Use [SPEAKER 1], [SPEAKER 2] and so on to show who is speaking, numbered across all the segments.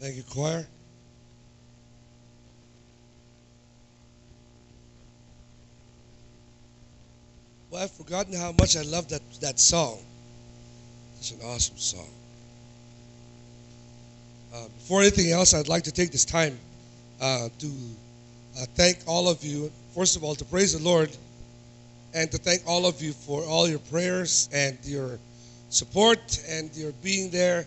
[SPEAKER 1] Thank you, choir. Well, I've forgotten how much I love that, that song. It's an awesome song. Uh, before anything else, I'd like to take this time uh, to uh, thank all of you. First of all, to praise the Lord and to thank all of you for all your prayers and your support and your being there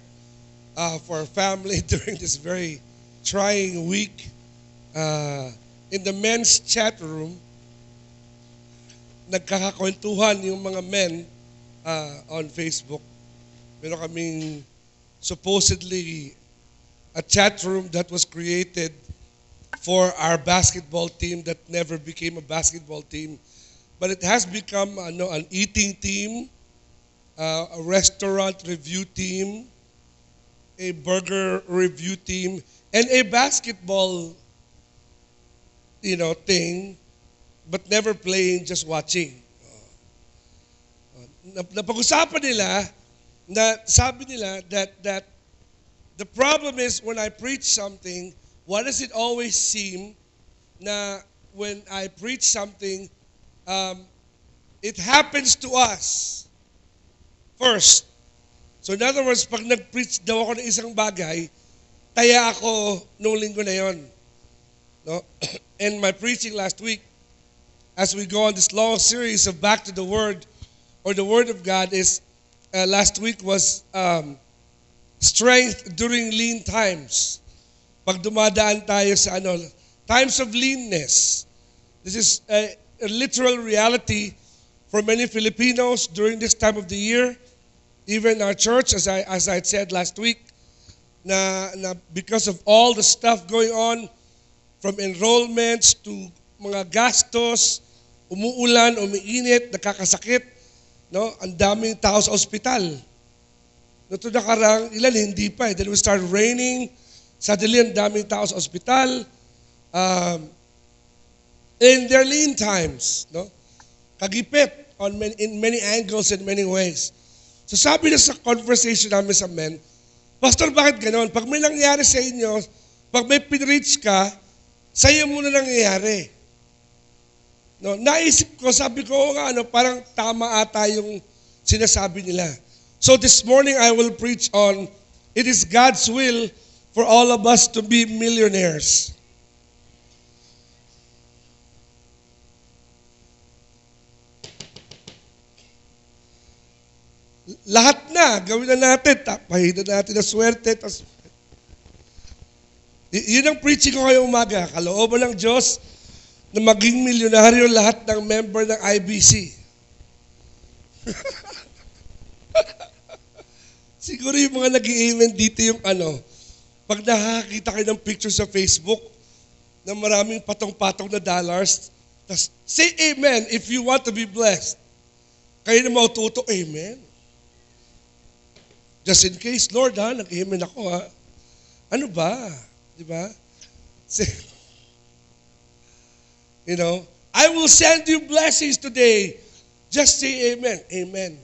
[SPEAKER 1] uh, for our family during this very trying week. Uh, in the men's chat room, nagkakakwentuhan yung mga men uh, on Facebook. Meron kaming supposedly a chat room that was created for our basketball team that never became a basketball team. But it has become ano, an eating team, uh, a restaurant review team, a burger review team, and a basketball you know, thing, but never playing, just watching. Uh, napag-usapan nila na sabi nila that that the problem is when I preach something, why does it always seem na when I preach something, um, it happens to us first. So in other words, pag nag-preach daw ako ng isang bagay, taya ako nung linggo na yon. No? In my preaching last week, as we go on this long series of Back to the Word, or the Word of God, is uh, last week was um, strength during lean times. Pag dumadaan tayo sa ano, times of leanness. This is a, a literal reality for many Filipinos during this time of the year. Even our church, as I, as I said last week, na, na because of all the stuff going on, from enrollments to mga gastos, umuulan, umiinit, nakakasakit, no? Ang daming tao sa ospital. No, to nakarang, ilan hindi pa eh. Then we start raining, suddenly ang daming tao sa ospital. Um, in their lean times, no? Kagipit on many, in many angles and many ways. So sabi na sa conversation namin sa men, Pastor, bakit ganon? Pag may nangyari sa inyo, pag may pinreach ka, sa'yo muna nangyayari. No, naisip ko, sabi ko, nga, ano, parang tama ata yung sinasabi nila. So this morning I will preach on, it is God's will for all of us to be millionaires. Lahat na, gawin na natin. Pahidan natin na swerte. Tas, y- yun ang preaching ko ngayong umaga. Kalooban ng Diyos na maging milyonaryo lahat ng member ng IBC. Siguro yung mga nag amen dito yung ano, pag nakakita kayo ng picture sa Facebook na maraming patong-patong na dollars, tas say amen if you want to be blessed. Kayo na maututo, amen. Just in case, Lord ha, nag-amen ako ha. Ano ba? Di ba? You know, I will send you blessings today. Just say amen. Amen.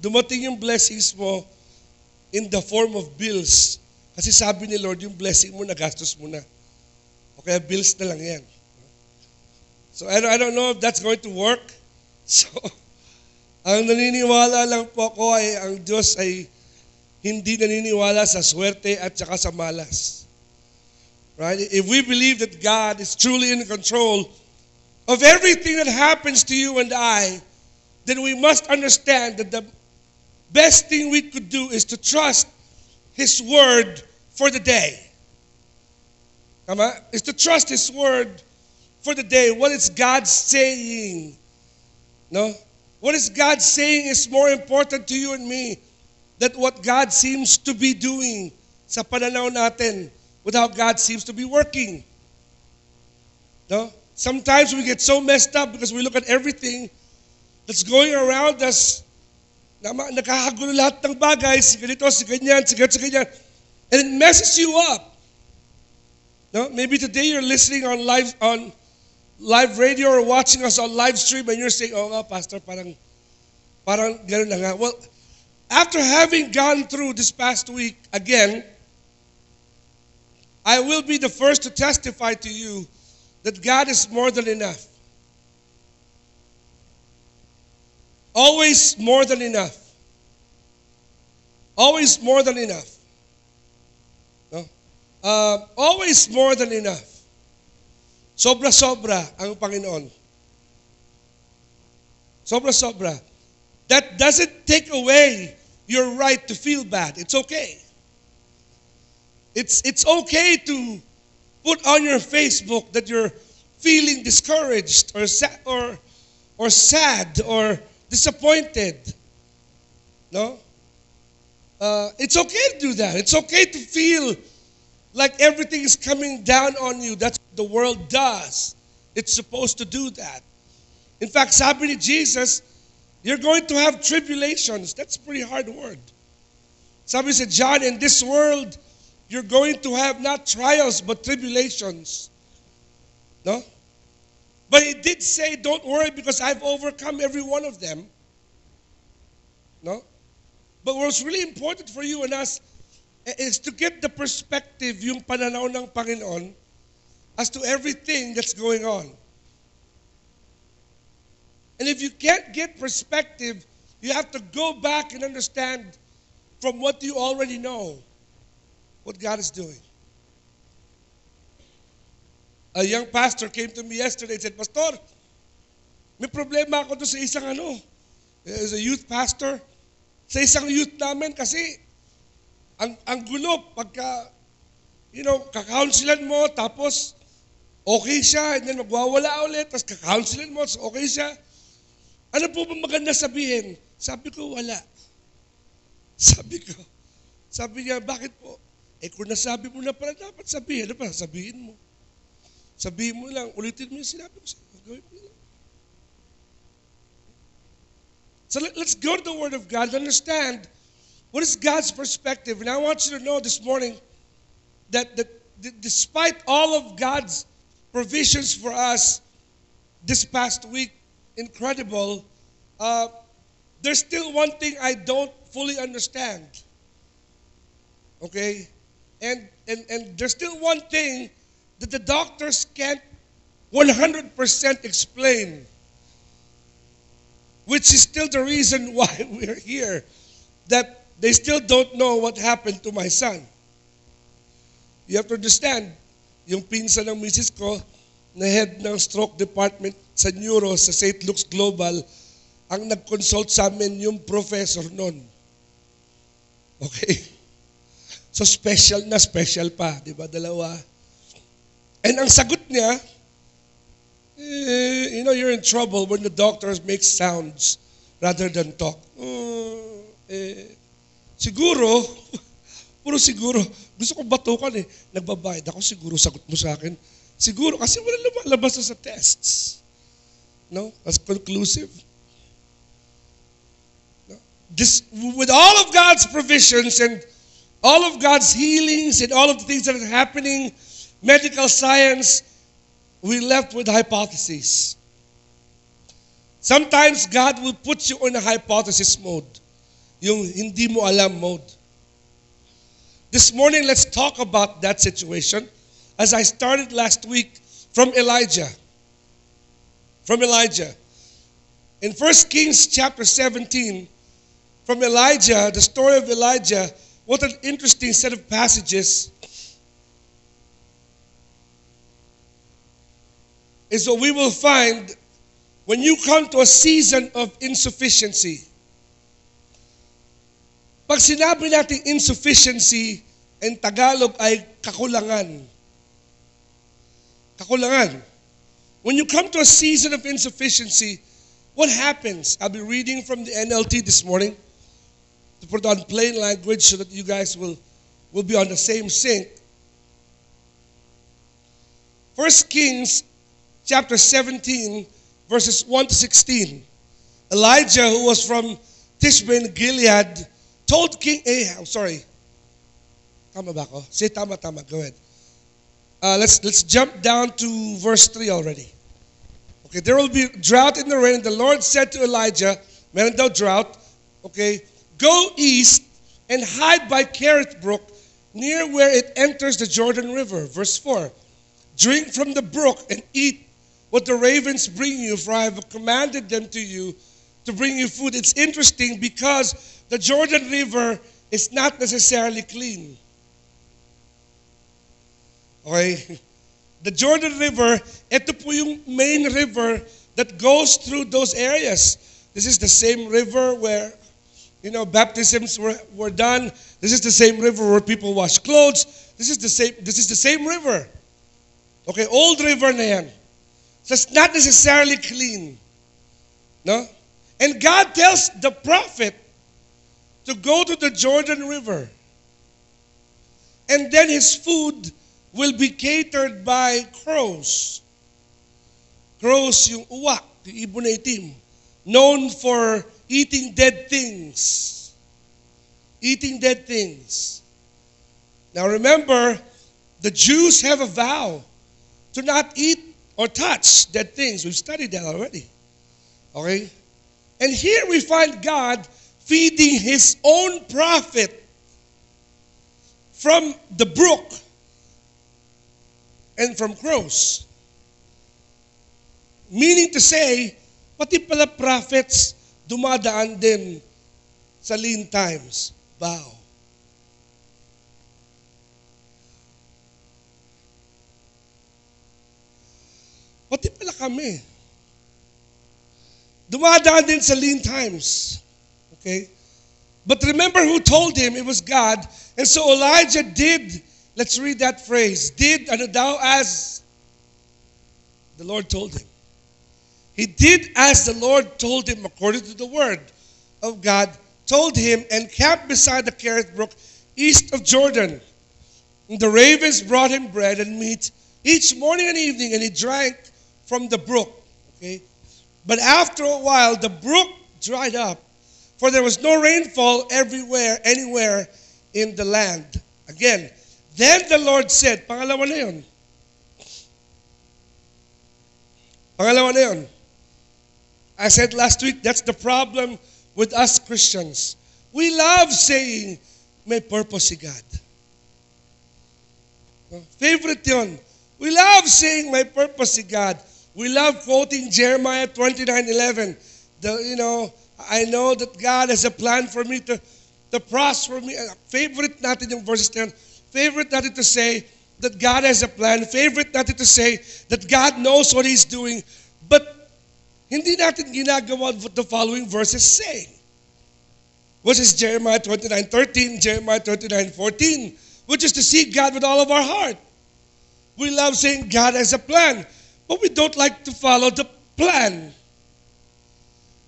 [SPEAKER 1] Dumating yung blessings mo in the form of bills. Kasi sabi ni Lord, yung blessing mo, nagastos mo na. O kaya bills na lang yan. So I don't, I don't know if that's going to work. So, ang naniniwala lang po ako ay ang Diyos ay hindi naniniwala sa swerte at saka sa malas. Right? If we believe that God is truly in control of everything that happens to you and I, then we must understand that the best thing we could do is to trust His word for the day. Tama? Is to trust His word for the day. What is God saying? No? What is God saying is more important to you and me than what God seems to be doing sa pananaw natin without God seems to be working. No? Sometimes we get so messed up because we look at everything that's going around us na ma- nakakagulo lahat ng bagay, si ganito, si ganyan, si ganyan, si ganyan. And it messes you up. No? Maybe today you're listening on live on live radio or watching us on live stream and you're saying, oh nga, Pastor, parang, parang gano'n na nga. Well, after having gone through this past week, again, I will be the first to testify to you that God is more than enough. Always more than enough. Always more than enough. No? Uh, always more than enough. Sobra-sobra ang Panginoon. Sobra-sobra. That doesn't take away your right to feel bad. It's okay. It's, it's okay to put on your Facebook that you're feeling discouraged or, sa- or, or sad or disappointed. No? Uh, it's okay to do that. It's okay to feel like everything is coming down on you. That's the world does. It's supposed to do that. In fact, sabi ni Jesus, you're going to have tribulations. That's a pretty hard word. Sabi said, John, in this world, you're going to have not trials, but tribulations. No? But he did say, don't worry because I've overcome every one of them. No? But what's really important for you and us is to get the perspective, yung pananaw ng Panginoon, as to everything that's going on. And if you can't get perspective, you have to go back and understand from what you already know what God is doing. A young pastor came to me yesterday and said, Pastor, may problema ako doon sa isang ano, eh, as a youth pastor, sa isang youth namin kasi ang, ang gulo pagka, you know, kakaunsilan mo, tapos okay siya, and then magwawala ulit, tapos kakaunsilan mo, tapos okay siya. Ano po ba maganda sabihin? Sabi ko, wala. Sabi ko, sabi niya, bakit po? Eh kung nasabi mo na pala, dapat sabihin. Ano pa? Sabihin mo. Sabihin mo lang, ulitin mo yung sinabi ko sa'yo. Gawin mo lang. So let, let's go to the Word of God and understand what is God's perspective. And I want you to know this morning that, that despite all of God's provisions for us this past week, incredible, uh, there's still one thing I don't fully understand. Okay? And, and, and there's still one thing that the doctors can't 100% explain, which is still the reason why we're here, that they still don't know what happened to my son. You have to understand, yung pinsa ng misis ko, na head ng stroke department sa neuro sa St. Luke's Global, ang nag-consult sa amin yung professor nun. Okay? So special na special pa, di ba? Dalawa. And ang sagot niya, eh, you know, you're in trouble when the doctors make sounds rather than talk. Uh, eh, siguro, puro siguro, gusto ko batukan eh. Nagbabayad ako, siguro sagot mo sa akin. Siguro, kasi wala lumalabas sa tests. No? As conclusive. No? This, with all of God's provisions and all of God's healings and all of the things that are happening, medical science, we left with hypotheses. Sometimes God will put you in a hypothesis mode. Yung hindi mo alam mode. This morning, let's talk about that situation as I started last week from Elijah. From Elijah. In 1 Kings chapter 17, from Elijah, the story of Elijah, what an interesting set of passages. Is what we will find when you come to a season of insufficiency. Pag sinabi natin insufficiency, in Tagalog ay kakulangan. Kakulangan. When you come to a season of insufficiency, what happens? I'll be reading from the NLT this morning to put on plain language so that you guys will, will be on the same sync. First Kings chapter 17, verses 1 to 16. Elijah, who was from Tishbe in Gilead, told King Ahab, sorry, tama ba ako? Say tama, tama, go ahead. Uh, let's, let's jump down to verse 3 already. Okay, there will be drought in the rain. The Lord said to Elijah, meron daw drought, okay, go east and hide by Kerith Brook near where it enters the Jordan River. Verse 4 Drink from the brook and eat what the ravens bring you, for I have commanded them to you to bring you food. It's interesting because the Jordan River is not necessarily clean. Okay? The Jordan River, ito po yung main river that goes through those areas. This is the same river where, you know, baptisms were, were done. This is the same river where people wash clothes. This is the same, this is the same river. Okay, old river na yan. So it's not necessarily clean. No? And God tells the prophet to go to the Jordan River. And then his food will be catered by crows. Crows yung uwak, yung ibon itim, known for eating dead things. Eating dead things. Now remember, the Jews have a vow to not eat or touch dead things. We've studied that already. Okay? And here we find God feeding his own prophet from the brook and from crows. Meaning to say, pati pala prophets dumadaan din sa lean times. Bow. Pati pala kami. Dumadaan din sa lean times. Okay? But remember who told him it was God. And so Elijah did, let's read that phrase, did ano daw as the Lord told him. He did as the Lord told him according to the word of God, told him, and camped beside the Kerith brook east of Jordan. And the ravens brought him bread and meat each morning and evening, and he drank from the brook. Okay? But after a while, the brook dried up, for there was no rainfall everywhere, anywhere in the land. Again, then the Lord said, pangalawa na yun. Pangalawa na yun. I said last week, that's the problem with us Christians. We love saying, may purpose si God. Favorite yun. We love saying, may purpose si God. We love quoting Jeremiah 29:11. The, you know, I know that God has a plan for me to, to prosper me. Uh, favorite natin yung verses na Favorite natin to say that God has a plan. Favorite natin to say that God knows what He's doing. But hindi natin ginagawa what the following verses say. Which is Jeremiah 29:13, Jeremiah 29:14, which is to seek God with all of our heart. We love saying God has a plan. But we don't like to follow the plan.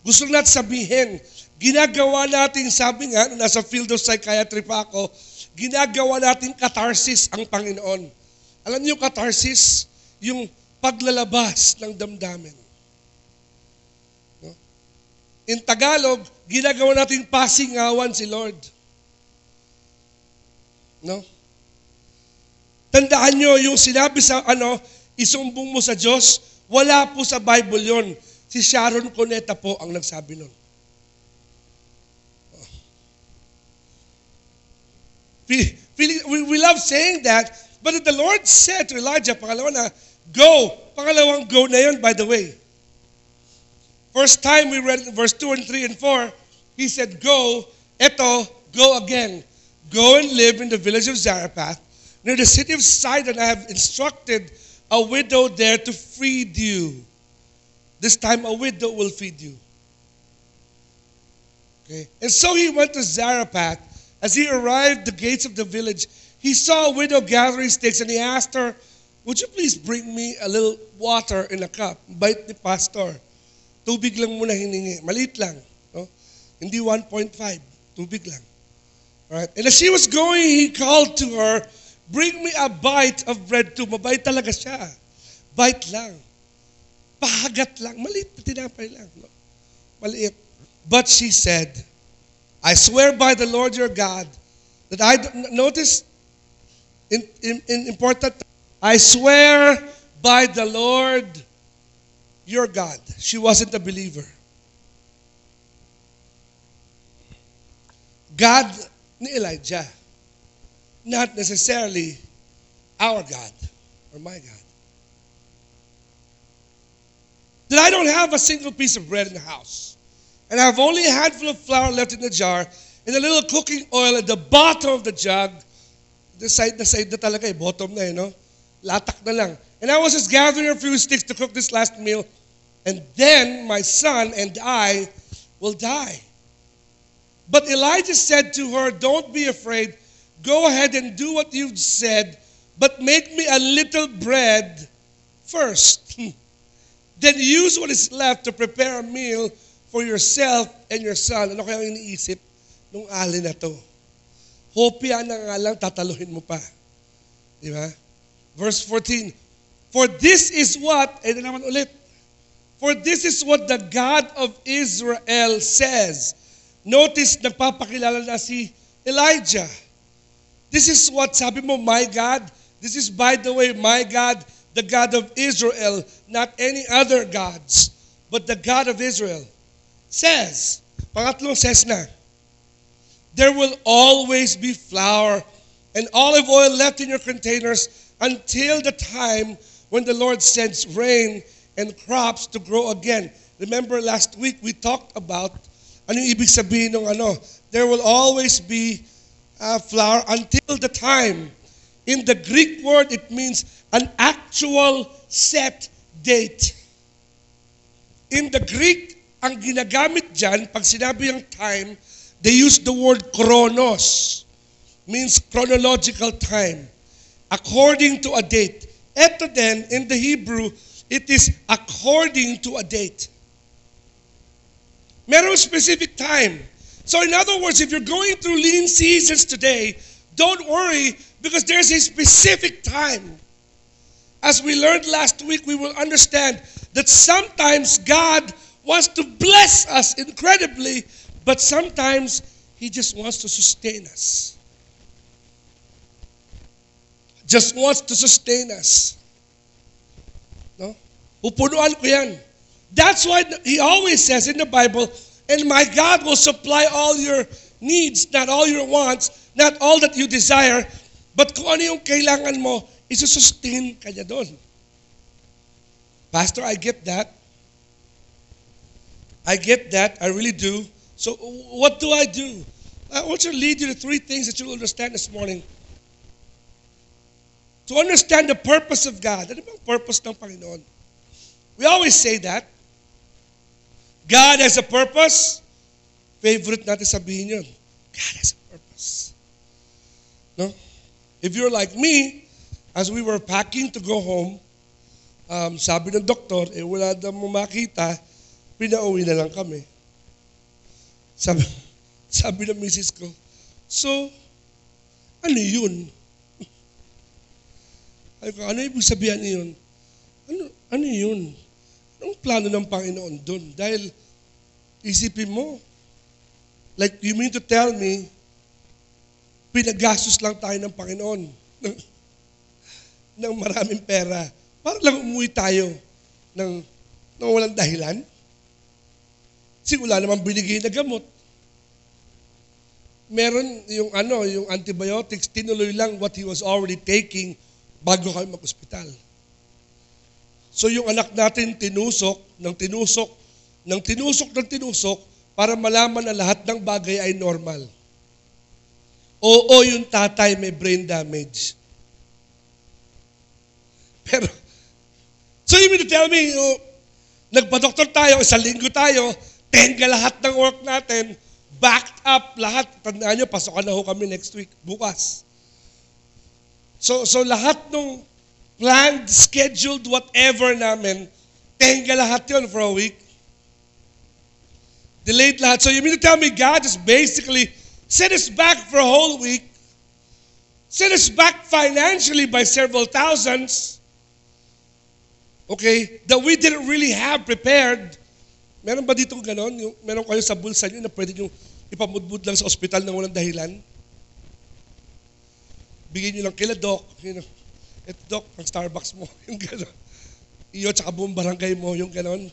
[SPEAKER 1] Gusto natin sabihin, ginagawa natin, sabi nga, nasa field of psychiatry pa ako, ginagawa natin catharsis ang Panginoon. Alam niyo catharsis? Yung paglalabas ng damdamin. No? In Tagalog, ginagawa natin pasingawan si Lord. No? Tandaan nyo, yung sinabi sa ano, isumbong mo sa Diyos, wala po sa Bible yon. Si Sharon Cuneta po ang nagsabi nun. We, we love saying that, but the Lord said to Elijah, pangalawa na, go. Pangalawang go na yun, by the way. First time we read verse 2 and 3 and 4, he said, go. Eto, go again. Go and live in the village of Zarephath, near the city of Sidon. I have instructed a widow there to feed you. This time, a widow will feed you. Okay? And so he went to Zarephath. As he arrived the gates of the village, he saw a widow gathering sticks and he asked her, Would you please bring me a little water in a cup? Bait ni pastor. Tubig lang muna hiningi. Malit lang. No? Hindi 1.5. Tubig lang. Alright? And as she was going, he called to her, Bring me a bite of bread too. Mabait talaga siya. Bite lang. Pahagat lang. Maliit na tinapay lang. No? Maliit. But she said, I swear by the Lord your God that I, notice, in, in, in important, I swear by the Lord your God. She wasn't a believer. God ni Elijah. not necessarily our God or my God. That I don't have a single piece of bread in the house, and I have only a handful of flour left in the jar, and a little cooking oil at the bottom of the jug. The side na side na talaga eh, bottom na eh, no? Latak na lang. And I was just gathering a few sticks to cook this last meal, and then my son and I will die. But Elijah said to her, Don't be afraid. Go ahead and do what you've said, but make me a little bread first. then use what is left to prepare a meal for yourself and your son. Ano kaya ang iniisip nung ali na to? Hopya na nga lang, tataluhin mo pa. Di ba? Verse 14, For this is what, na naman ulit, For this is what the God of Israel says. Notice, nagpapakilala na si Elijah. This is what sabi mo, my God. This is, by the way, my God, the God of Israel, not any other gods, but the God of Israel. Says, pangatlong says na, there will always be flour and olive oil left in your containers until the time when the Lord sends rain and crops to grow again. Remember last week we talked about ano ibig sabihin ng ano? There will always be uh, flour until the time. In the Greek word, it means an actual set date. In the Greek, ang ginagamit dyan, pag sinabi yung time, they use the word chronos, means chronological time, according to a date. Ito then, in the Hebrew, it is according to a date. Merong specific time. So in other words, if you're going through lean seasons today, don't worry because there's a specific time. As we learned last week, we will understand that sometimes God wants to bless us incredibly, but sometimes He just wants to sustain us. Just wants to sustain us. No? Upunuan ko yan. That's why He always says in the Bible, and my God will supply all your needs, not all your wants, not all that you desire, but kung ano yung kailangan mo, isusustain ka niya doon. Pastor, I get that. I get that. I really do. So what do I do? I want to lead you to three things that you'll understand this morning. To understand the purpose of God. Ano bang purpose ng Panginoon? We always say that. God has a purpose. Favorite natin sabihin yun. God has a purpose. No? If you're like me, as we were packing to go home, um, sabi ng doktor, eh wala daw mo makita, pinauwi na lang kami. Sabi, sabi ng misis ko, so, ano yun? Ay ko, ano ibig sabihin yun? Ano, ano yun? Anong plano ng Panginoon doon? Dahil isipin mo, like you mean to tell me, pinagastos lang tayo ng Panginoon ng, ng maraming pera para lang umuwi tayo ng, ng walang dahilan? Kasi wala namang binigay na gamot. Meron yung ano, yung antibiotics, tinuloy lang what he was already taking bago kayo mag-ospital. So yung anak natin tinusok, ng tinusok, ng tinusok, ng tinusok, para malaman na lahat ng bagay ay normal. Oo, yung tatay may brain damage. Pero, so you mean to tell me, oh, nagpa-doktor tayo, isang linggo tayo, tenga lahat ng work natin, backed up lahat. Tandaan nyo, pasokan na ho kami next week, bukas. So, so lahat ng planned, scheduled, whatever namin, tenga lahat yon for a week. Delayed lahat. So you mean to tell me God just basically set us back for a whole week, set us back financially by several thousands, okay, that we didn't really have prepared. Meron ba dito ganon? Yung, meron kayo sa bulsa niyo na pwede nyo ipamudbud lang sa ospital ng walang dahilan? Bigyan nyo lang kila doc. You know, Ito doc, ang Starbucks mo. Yung ganon. Iyo tsaka buong barangay mo. Yung ganon.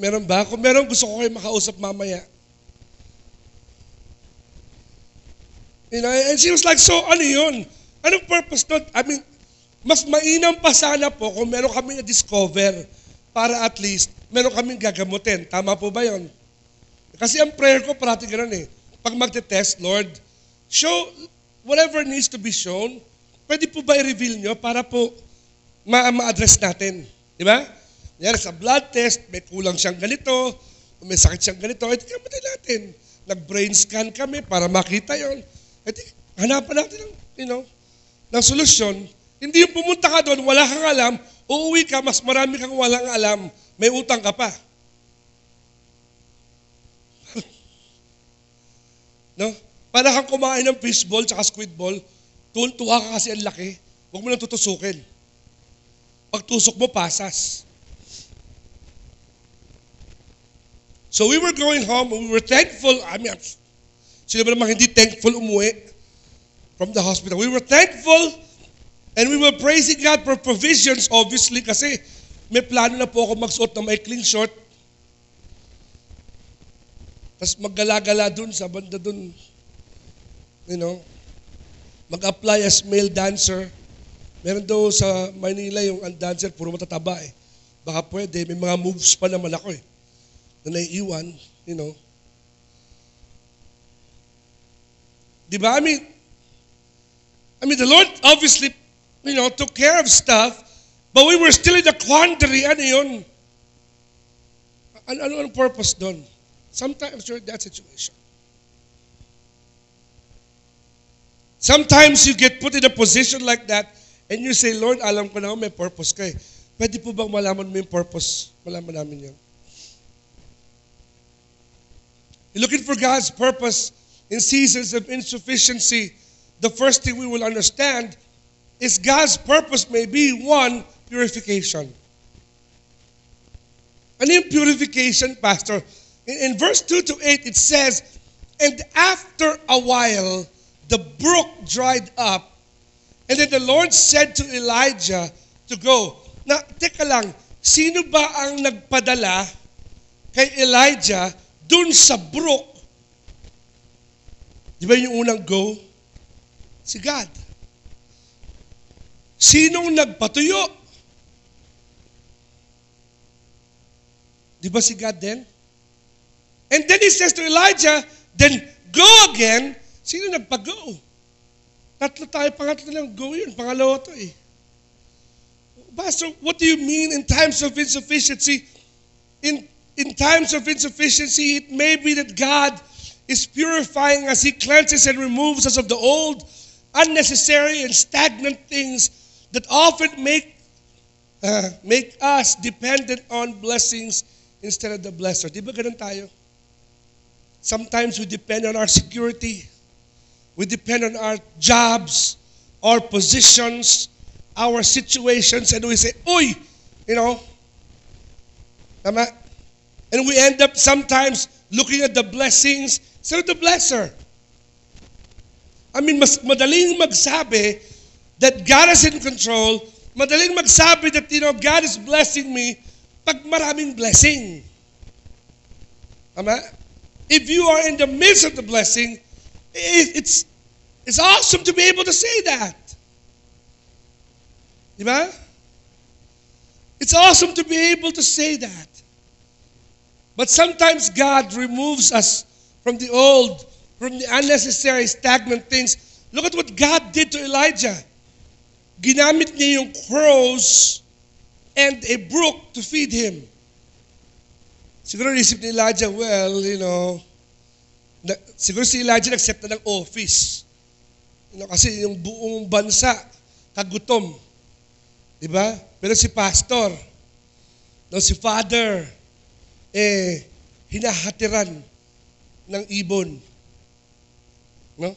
[SPEAKER 1] Meron ba? Kung meron, gusto ko kayo makausap mamaya. You know, and she was like, so ano yun? Anong purpose nun? I mean, mas mainam pa sana po kung meron kami na-discover para at least meron kaming gagamutin. Tama po ba yon? Kasi ang prayer ko parati ganun eh. Pag magte-test, Lord, show whatever needs to be shown, pwede po ba i-reveal nyo para po ma- ma-address natin? Di ba? Yan, sa blood test, may kulang siyang ganito, may sakit siyang ganito, ito kamatay natin. Nag-brain scan kami para makita yon. Ito, hanapan natin ng, you know, ng solusyon. Hindi yung pumunta ka doon, wala kang alam, uuwi ka, mas marami kang walang alam, may utang ka pa. no? Para kang kumain ng fishball tsaka squid ball, tuwa ka kasi ang laki, huwag mo nang tutusukin. Pag tusok mo, pasas. So we were going home, we were thankful, I mean, sino ba naman hindi thankful umuwi from the hospital? We were thankful and we were praising God for provisions, obviously, kasi may plano na po ako magsuot ng maikling short. Tapos maggala-gala dun sa banda dun. You know, mag-apply as male dancer. Meron daw sa Manila yung ang dancer, puro matataba eh. Baka pwede, may mga moves pa naman ako eh. Na naiiwan, you know. Di ba? I mean, I mean, the Lord obviously, you know, took care of stuff, but we were still in a quandary. Ano yun? Ano, ano ang purpose doon? Sometimes you're in that situation. Sometimes you get put in a position like that and you say, Lord, alam ko na may purpose ka eh. Pwede po bang malaman mo yung purpose? Malaman namin yan. You're looking for God's purpose in seasons of insufficiency. The first thing we will understand is God's purpose may be one, purification. Ano yung purification, Pastor? In, in verse 2 to 8, it says, And after a while, the brook dried up, and then the Lord said to Elijah to go. Na, teka lang, sino ba ang nagpadala kay Elijah dun sa brook? Di ba yung unang go? Si God. Sinong nagpatuyo? Di ba si God din? And then he says to Elijah, then go again. Sino nagpag-go? Tatlo tayo, pangatlo lang go yun. Pangalawa to eh. Pastor, what do you mean in times of insufficiency? In, in times of insufficiency, it may be that God is purifying us. He cleanses and removes us of the old, unnecessary, and stagnant things that often make, uh, make us dependent on blessings instead of the blesser. Di ba ganun tayo? Sometimes we depend on our security. We depend on our jobs, our positions, our situations, and we say, Uy, you know, tama? And we end up sometimes looking at the blessings instead of the blesser. I mean, mas madaling magsabi that God is in control, madaling magsabi that, you know, God is blessing me pag maraming blessing. Tama? If you are in the midst of the blessing, it's, it's awesome to be able to say that. Diba? It's awesome to be able to say that. But sometimes God removes us from the old, from the unnecessary, stagnant things. Look at what God did to Elijah. Ginamit niya yung crows and a brook to feed him. Siguro isip ni Elijah, well, you know, na, siguro si Elijah nag-set na ng office. You know, kasi yung buong bansa, kagutom. Di ba? Pero si pastor, no, si father, eh, hinahatiran ng ibon. No?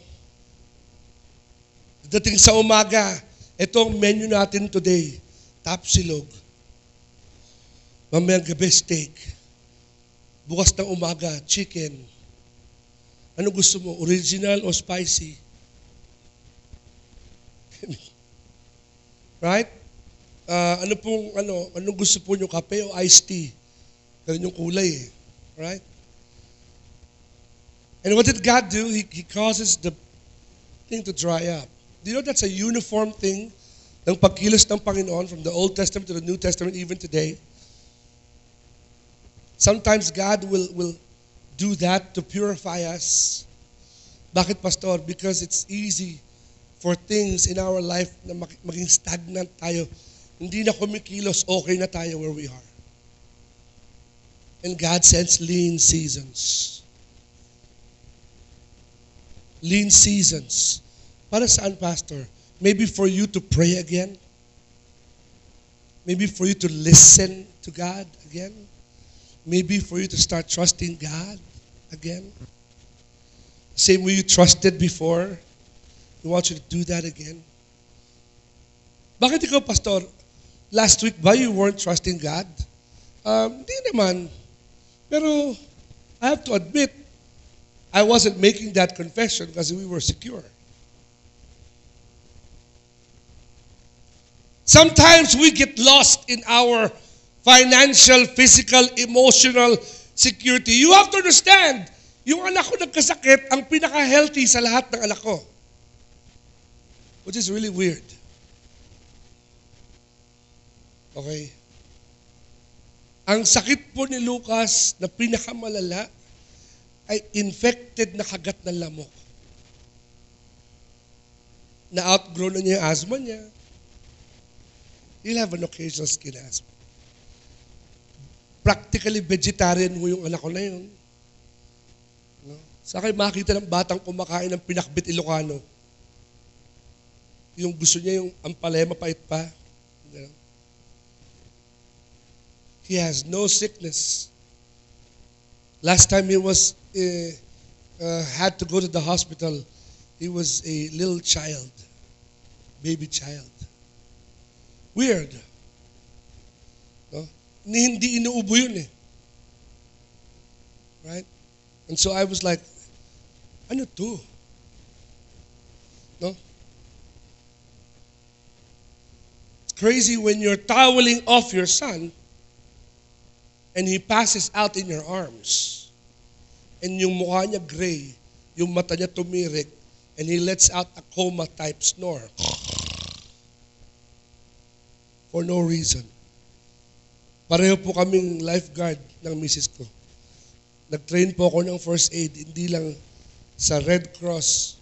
[SPEAKER 1] Dating sa umaga, ito ang menu natin today. Tapsilog. Mamayang gabi, steak. Bukas ng umaga, chicken. Ano gusto mo? Original o spicy? right? Uh, ano pong, ano, anong gusto po nyo? Kape o iced tea? Ganun yung kulay eh. Right? And what did God do? He, he causes the, something to dry up. Do you know that's a uniform thing? Ng pagkilos ng Panginoon from the Old Testament to the New Testament even today. Sometimes God will, will do that to purify us. Bakit, Pastor? Because it's easy for things in our life na maging stagnant tayo. Hindi na kumikilos, okay na tayo where we are. And God sends lean seasons. Lean seasons. Para saan, Pastor? Maybe for you to pray again. Maybe for you to listen to God again. Maybe for you to start trusting God again. Same way you trusted before. He wants you to do that again. Bakit ikaw, Pastor, last week ba you weren't trusting God? Um, hindi naman. Pero I have to admit, I wasn't making that confession because we were secure. Sometimes we get lost in our financial, physical, emotional security. You have to understand, yung anak ko nagkasakit, ang pinaka-healthy sa lahat ng anak ko. Which is really weird. Okay? Ang sakit po ni Lucas na pinakamalala ay infected na kagat ng lamok. Na-outgrow na niya yung asthma niya. He'll have an occasional skin asthma practically vegetarian mo yung anak ko na yun. No? Sa akin makita ng batang kumakain ng pinakbit Ilocano. Yung gusto niya yung ampalema pait pa. He has no sickness. Last time he was uh, uh, had to go to the hospital, he was a little child, baby child. Weird ni hindi inuubo yun eh. Right? And so I was like, ano to? No? It's crazy when you're toweling off your son and he passes out in your arms. And yung mukha niya gray, yung mata niya tumirik, and he lets out a coma type snore. For no reason. Pareho po kaming lifeguard ng misis ko. Nag-train po ako ng first aid, hindi lang sa Red Cross,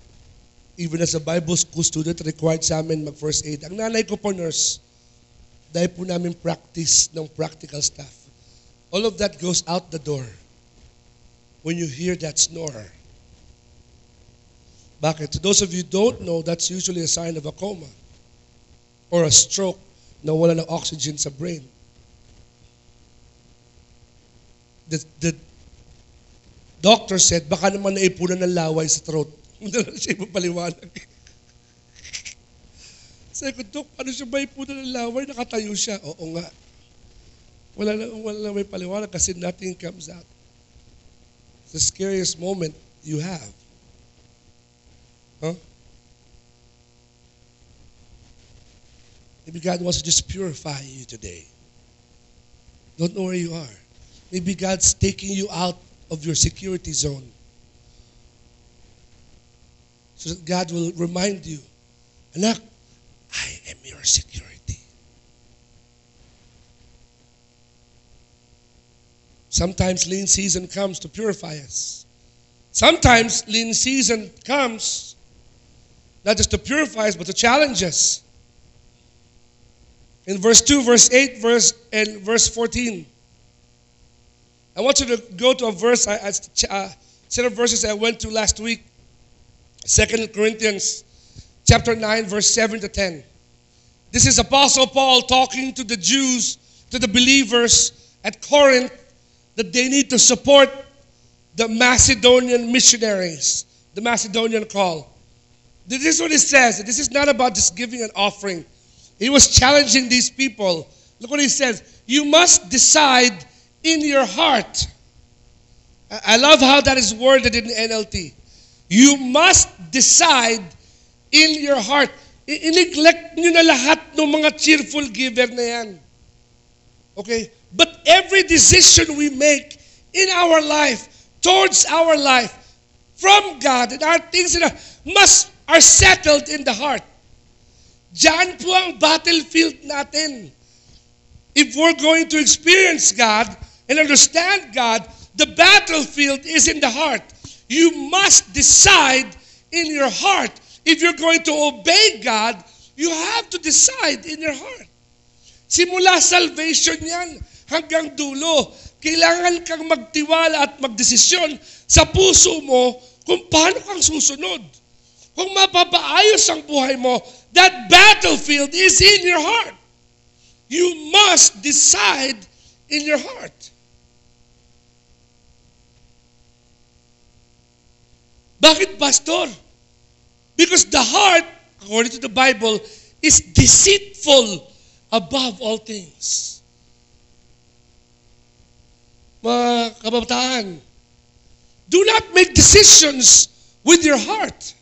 [SPEAKER 1] even as a Bible school student, required sa amin mag-first aid. Ang nanay ko po nurse, dahil po namin practice ng practical stuff. All of that goes out the door when you hear that snore. Bakit? To those of you who don't know, that's usually a sign of a coma or a stroke na wala ng oxygen sa brain. the, the doctor said, baka naman naipunan ng laway sa throat. Hindi na siya ipapaliwanag. Sabi ko, Dok, ano siya ba ipunan ng laway? Nakatayo siya. Oo nga. Wala na, wala na may paliwanag kasi nothing comes out. The scariest moment you have. Huh? Maybe God wants to just purify you today. Don't know where you are. Maybe God's taking you out of your security zone. So that God will remind you, Anak, I am your security. Sometimes lean season comes to purify us. Sometimes lean season comes not just to purify us, but to challenge us. In verse 2, verse 8, verse and verse 14. I want you to go to a verse, a uh, set of verses I went to last week. Second Corinthians chapter 9, verse 7 to 10. This is Apostle Paul talking to the Jews, to the believers at Corinth, that they need to support the Macedonian missionaries, the Macedonian call. This is what he says. This is not about just giving an offering. He was challenging these people. Look what he says. You must decide in your heart. I love how that is worded in NLT. You must decide in your heart. I-neglect nyo na lahat ng mga cheerful giver na yan. Okay? But every decision we make in our life, towards our life, from God, and our things that must are settled in the heart. Diyan po ang battlefield natin. If we're going to experience God and understand God, the battlefield is in the heart. You must decide in your heart. If you're going to obey God, you have to decide in your heart. Simula salvation yan hanggang dulo. Kailangan kang magtiwala at magdesisyon sa puso mo kung paano kang susunod. Kung mapapaayos ang buhay mo, that battlefield is in your heart. You must decide in your heart. Bakit, Pastor? Because the heart, according to the Bible, is deceitful above all things. Mga kabataan, do not make decisions with your heart,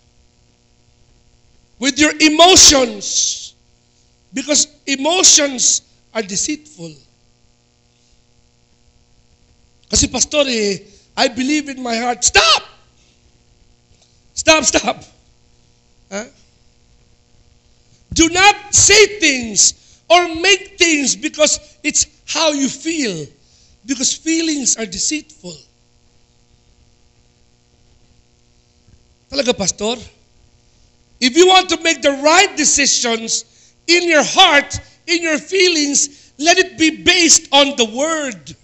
[SPEAKER 1] with your emotions, because emotions are deceitful. Kasi pastor eh, I believe in my heart. Stop! Stop, stop. Huh? Do not say things or make things because it's how you feel. Because feelings are deceitful. Talaga, Pastor? If you want to make the right decisions in your heart, in your feelings, let it be based on the Word.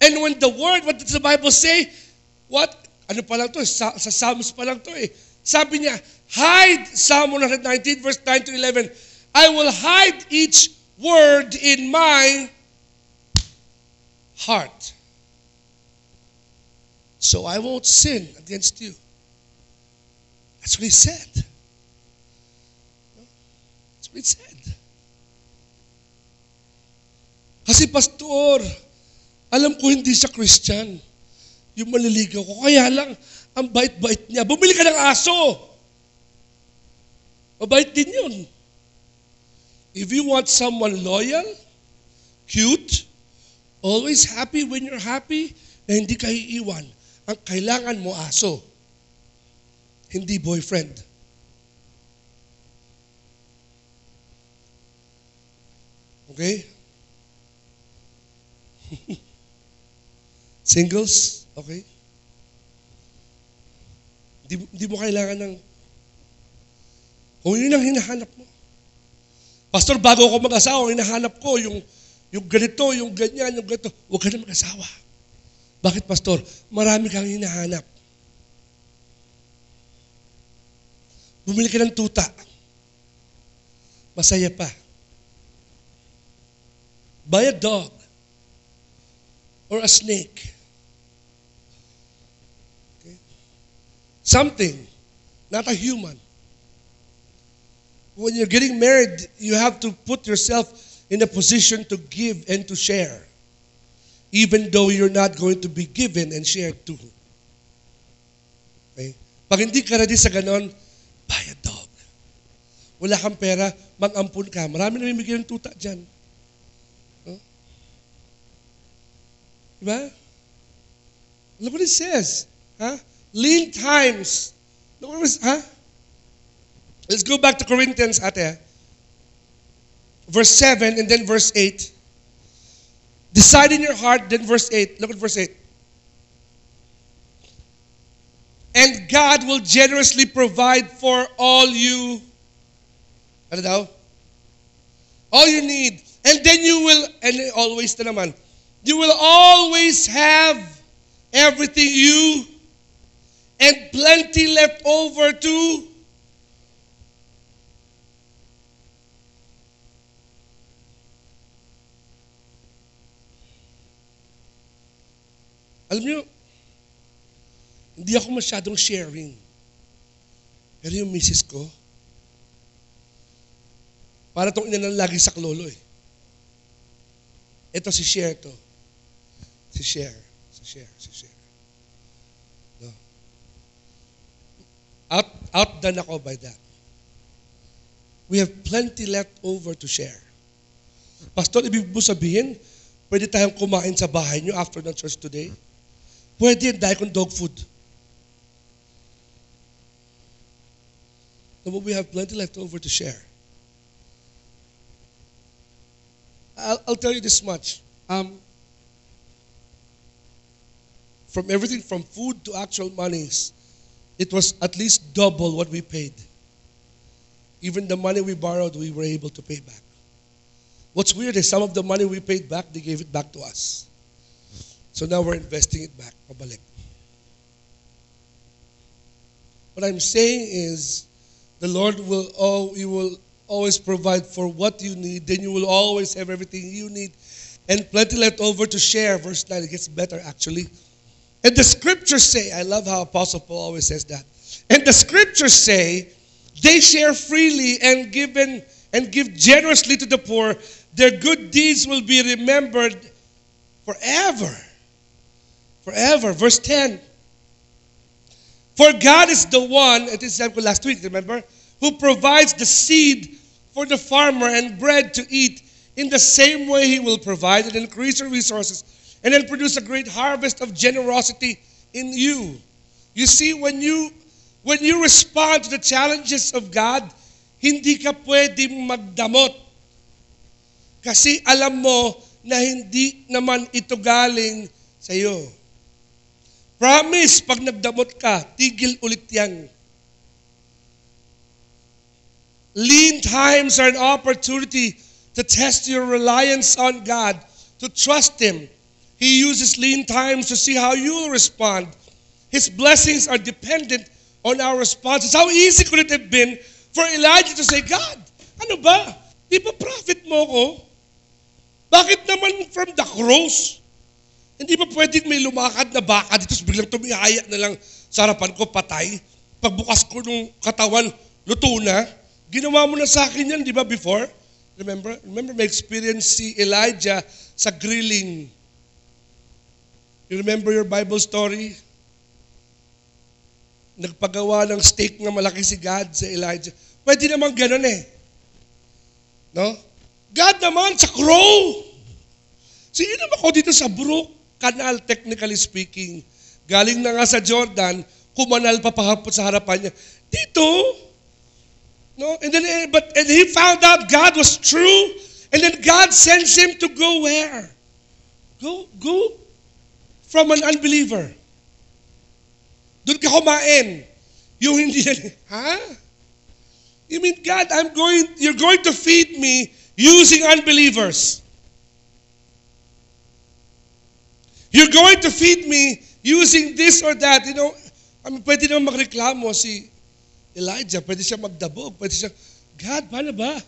[SPEAKER 1] And when the Word, what does the Bible say? What? Ano pa lang to? Sa, sa Psalms pa lang to eh. Sabi niya, hide, Psalm 119 verse 9 to 11, I will hide each word in my heart. So I won't sin against you. That's what he said. That's what he said. Kasi pastor, alam ko hindi siya Christian. Yung maliligaw ko. Kaya lang, ang bait-bait niya. Bumili ka ng aso. Mabait din yun. If you want someone loyal, cute, always happy when you're happy, na hindi ka iiwan, ang kailangan mo aso, hindi boyfriend. Okay? Singles? Okay? Hindi, hindi mo kailangan ng kung yun ang hinahanap mo. Pastor, bago ako mag-asawa, hinahanap ko yung, yung ganito, yung ganyan, yung ganito. Huwag ka na mag-asawa. Bakit, Pastor? Marami kang hinahanap. Bumili ka ng tuta. Masaya pa. Buy a dog or a snake. Okay? Something, not a human. When you're getting married, you have to put yourself in a position to give and to share, even though you're not going to be given and shared to. Okay? Pag hindi ka ready sa ganon, buy a dog. Wala kang pera, mag-ampun ka. Marami na may ng tuta dyan. Huh? Diba? Look what it says. Huh? Lean times. Look what it was, huh? Let's go back to Corinthians, ate. Verse 7 and then verse 8. Decide in your heart, then verse 8. Look at verse 8. And God will generously provide for all you. Ano daw? All you need. And then you will, and always na naman, you will always have everything you and plenty left over to Alam niyo, hindi ako masyadong sharing. Pero yung misis ko, para itong ina lagi sa klolo eh. Ito si Cher to. Si Cher. Si Cher. Si Cher. No. Out, outdone ako by that. We have plenty left over to share. Pastor, ibig mo sabihin, pwede tayong kumain sa bahay niyo after the church today? Pwede dahil kung dog food. But we have plenty left over to share. I'll, I'll tell you this much. Um, from everything from food to actual monies, it was at least double what we paid. Even the money we borrowed, we were able to pay back. What's weird is some of the money we paid back, they gave it back to us. So now we're investing it back. What I'm saying is, the Lord will, oh, He will always provide for what you need. Then you will always have everything you need and plenty left over to share. Verse 9, it gets better actually. And the scriptures say, I love how Apostle Paul always says that. And the scriptures say, they share freely and given and give generously to the poor. Their good deeds will be remembered forever. Forever. Verse 10. For God is the one, it is last week, remember, who provides the seed for the farmer and bread to eat. In the same way, He will provide and increase your resources and then produce a great harvest of generosity in you. You see, when you when you respond to the challenges of God, hindi ka pwedeng magdamot. Kasi alam mo na hindi naman ito galing sa iyo. Promise, pag nagdamot ka, tigil ulit yan. Lean times are an opportunity to test your reliance on God, to trust Him, he uses lean times to see how you will respond. His blessings are dependent on our responses. How easy could it have been for Elijah to say, God, ano ba? Di ba prophet mo ko? Bakit naman from the cross? Hindi ba pwedeng may lumakad na baka dito biglang tumihaya na lang sa harapan ko, patay? Pagbukas ko ng katawan, luto na. Ginawa mo na sa akin yan, di ba, before? Remember? Remember my experience si Elijah sa grilling You remember your Bible story? Nagpagawa ng steak na malaki si God sa Elijah. Pwede naman ganun eh. No? God naman sa crow. Sige naman ako dito sa Brook Canal, technically speaking. Galing na nga sa Jordan, kumanal pa pahapot sa harapan niya. Dito, no? And then, eh, but and he found out God was true, and then God sends him to go where? Go, go from an unbeliever. Doon ka kumain. Yung hindi ha? You mean, God, I'm going, you're going to feed me using unbelievers. You're going to feed me using this or that. You know, I mean, pwede naman magreklamo si Elijah. Pwede siya magdabog. Pwede siya, God, paano ba?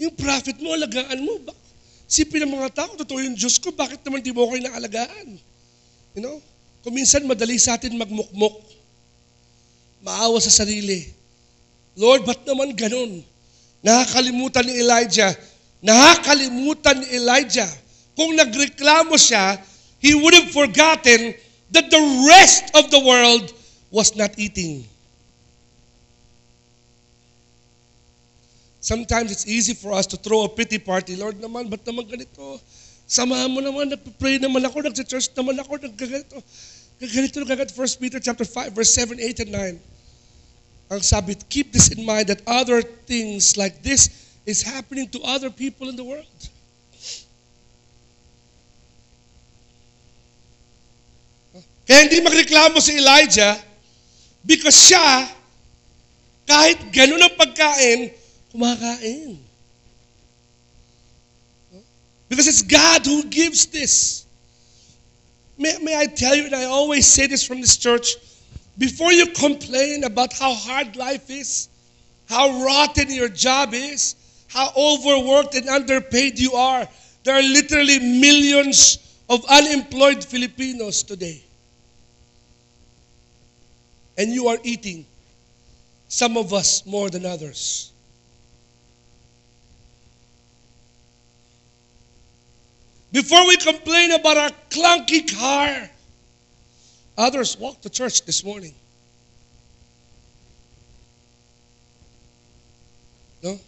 [SPEAKER 1] Yung prophet mo, alagaan mo. Sipin ng mga tao, totoo yung Diyos ko, bakit naman di mo ako inaalagaan? You know? Kung minsan madali sa atin magmukmok. Maawa sa sarili. Lord, ba't naman ganun? Nakakalimutan ni Elijah. Nakakalimutan ni Elijah. Kung nagreklamo siya, he would have forgotten that the rest of the world was not eating. Sometimes it's easy for us to throw a pity party. Lord naman, ba't naman ganito? Samahan mo naman, nagpray naman ako, nagsa-church naman ako, nagkaganito. Gaganito, nagagat 1 Peter chapter 5, verse 7, 8, and 9. Ang sabi, keep this in mind that other things like this is happening to other people in the world. Kaya hindi magreklamo si Elijah because siya, kahit ganun ang pagkain, kumakain. Because it's God who gives this. May, may I tell you, and I always say this from this church, before you complain about how hard life is, how rotten your job is, how overworked and underpaid you are, there are literally millions of unemployed Filipinos today. And you are eating, some of us more than others. Before we complain about our clunky car, others walked to church this morning. No?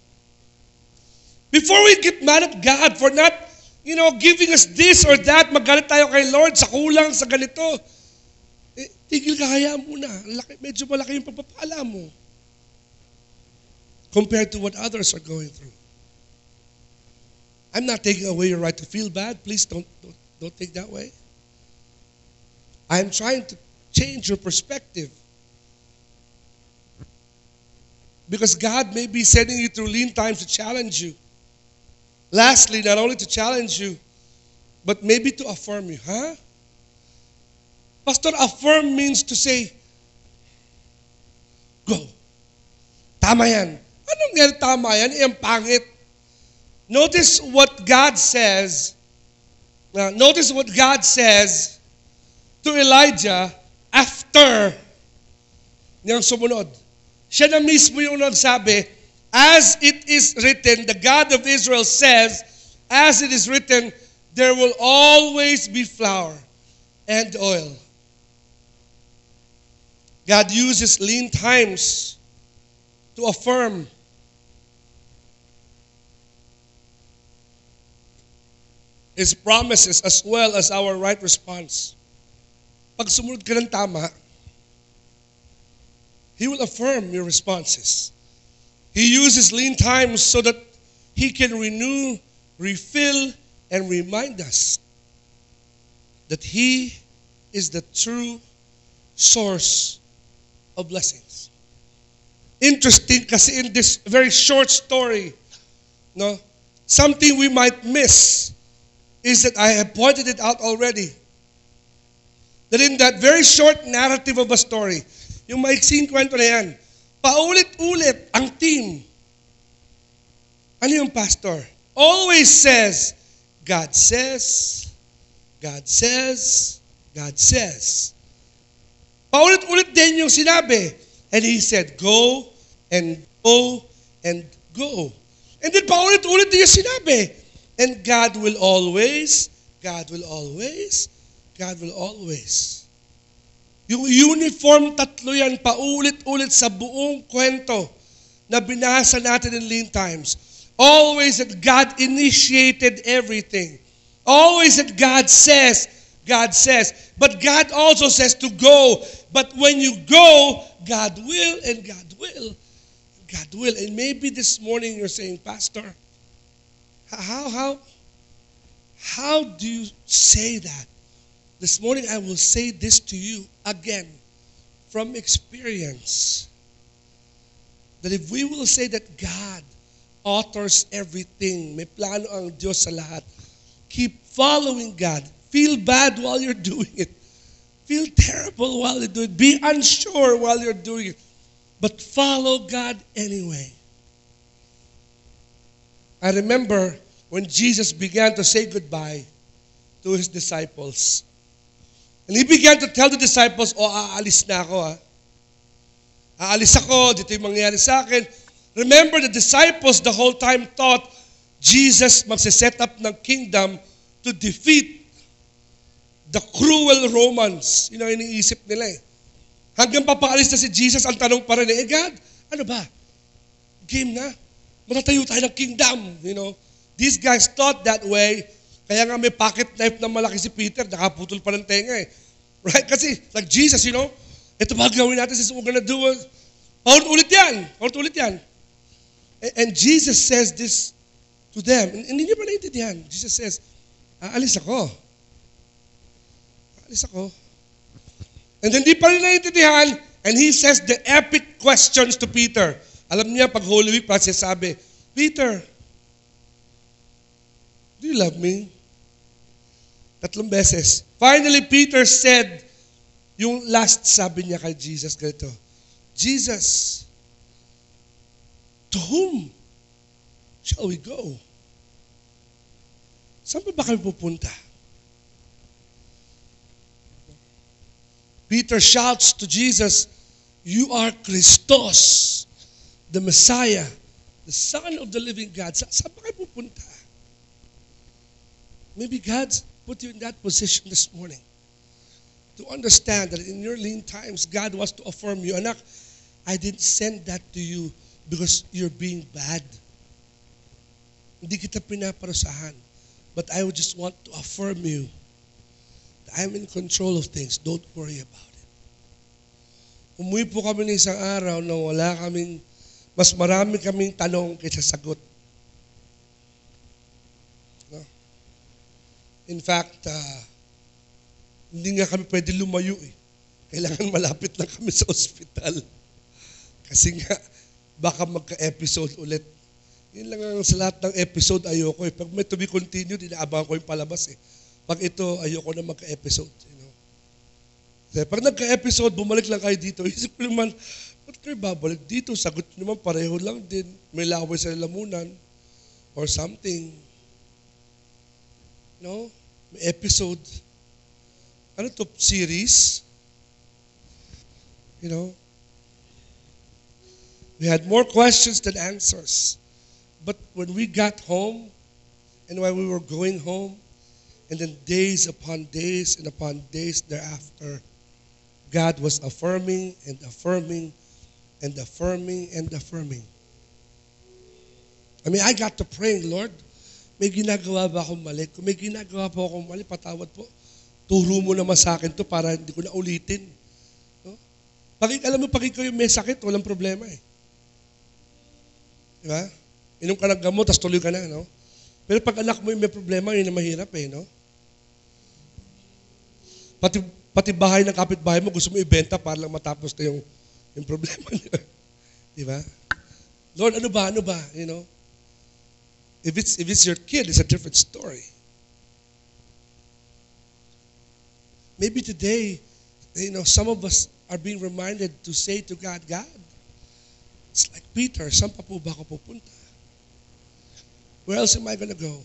[SPEAKER 1] Before we get mad at God for not, you know, giving us this or that, magalit tayo kay Lord sa kulang sa ganito. Ka kaya muna. Laki, medyo malaki yung pagpapala mo. compared to what others are going through. I'm not taking away your right to feel bad. Please don't, don't, don't think that way. I'm trying to change your perspective. Because God may be sending you through lean times to challenge you. Lastly, not only to challenge you, but maybe to affirm you. Huh? Pastor, affirm means to say, go. Tama yan. Anong nga tama yan? Eh, ang pangit. Notice what God says. Uh, notice what God says to Elijah after niyang sumunod. Siya na mismo yung nagsabi, As it is written, the God of Israel says, As it is written, there will always be flour and oil. God uses lean times to affirm His promises as well as our right response. Pag sumunod ka ng tama, He will affirm your responses. He uses lean times so that He can renew, refill, and remind us that He is the true source of blessings. Interesting kasi in this very short story, no, something we might miss is that I have pointed it out already. That in that very short narrative of a story, yung maiksing kwento na yan, paulit-ulit ang team. Ano yung pastor? Always says, God says, God says, God says. Paulit-ulit din yung sinabi. And he said, go and go and go. And then paulit-ulit din yung sinabi. And God will always, God will always, God will always. Yung uniform tatlo yan, paulit-ulit sa buong kwento na binasa natin in lean times. Always that God initiated everything. Always that God says, God says. But God also says to go. But when you go, God will and God will. God will. And maybe this morning you're saying, Pastor, how, how, how do you say that? This morning I will say this to you again from experience. That if we will say that God authors everything, may plano ang Diyos sa lahat, keep following God. Feel bad while you're doing it. Feel terrible while you do it. Be unsure while you're doing it. But follow God anyway. I remember when Jesus began to say goodbye to his disciples. And he began to tell the disciples, oh, aalis na ako ha. Aalis ako, dito yung mangyayari sa akin. Remember, the disciples the whole time thought Jesus magsiset up ng kingdom to defeat the cruel Romans. Yun ang iniisip nila eh. Hanggang papaalis na si Jesus, ang tanong pa rin eh, God, ano ba? Game na. Matatayo tayo ng kingdom, you know. These guys thought that way. Kaya nga may pocket knife na malaki si Peter, nakaputol pa ng tenga eh. Right? Kasi, like Jesus, you know, ito ba gawin natin? This is what we're gonna do. Paulit-ulit yan. Paulit-ulit yan. And, and Jesus says this to them. And, hindi niyo ba naintindihan? Jesus says, aalis ako. Aalis ako. And then di pa rin naintindihan, and he says the epic questions to Peter. Alam niya, pag Holy Week, pa siya sabi, Peter, do you love me? Tatlong beses. Finally, Peter said, yung last sabi niya kay Jesus, ganito, Jesus, to whom shall we go? Saan ba kami pupunta? Peter shouts to Jesus, You are Christos, the Messiah, the Son of the living God. Sa saan ba pupunta? Maybe God's put you in that position this morning to understand that in your lean times, God wants to affirm you. Anak, I didn't send that to you because you're being bad. Hindi kita pinaparusahan. But I would just want to affirm you I'm in control of things. Don't worry about it. Umuwi po kami ng isang araw na wala kaming mas marami kaming tanong kaysa sagot. No? In fact, uh, hindi nga kami pwede lumayo eh. Kailangan malapit lang kami sa ospital. Kasi nga, baka magka-episode ulit. Yun lang ang sa lahat ng episode ayoko eh. Pag may to be continued, inaabangan ko yung palabas eh. Pag ito, ayoko na magka-episode. You know? Kasi pag nagka-episode, bumalik lang kayo dito. Isip ko naman, ba't kayo babalik dito? Sagot naman, pareho lang din. May laway sa lamunan or something. No? May episode. Ano to? Series? You know? We had more questions than answers. But when we got home, and while we were going home, and then days upon days and upon days thereafter, God was affirming and affirming and affirming and affirming. I mean, I got to praying, Lord, may ginagawa ba akong mali? Kung may ginagawa po akong mali, patawad po. Turo mo naman sa akin to para hindi ko na ulitin. No? Pag, alam mo, pag ikaw yung may sakit, walang problema eh. Di ba? Inom ka ng gamot, tapos tuloy ka na, no? Pero pag anak mo yung may problema, yun ang mahirap eh, no? Pati, pati bahay ng kapitbahay mo, gusto mo ibenta para lang matapos na yung, yung problema niya. Di ba? Lord, ano ba, ano ba, you know? If it's, if it's your kid, it's a different story. Maybe today, you know, some of us are being reminded to say to God, God, it's like Peter, saan pa po ba ako pupunta? Where else am I to go?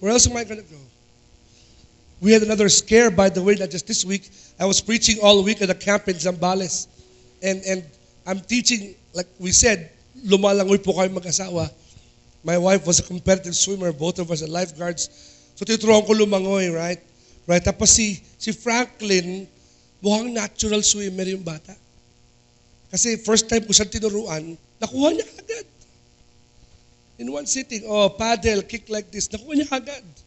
[SPEAKER 1] Where else am I to go? We had another scare, by the way, not just this week. I was preaching all week at a camp in Zambales. And, and I'm teaching, like we said, lumalangoy po kayo mag-asawa. My wife was a competitive swimmer, both of us are lifeguards. So tinuturuan ko lumangoy, right? Right? Tapos si, si Franklin, mukhang natural swimmer yung bata. Kasi first time ko siya tinuruan, nakuha niya agad. In one sitting, oh, paddle, kick like this, nakuha niya agad.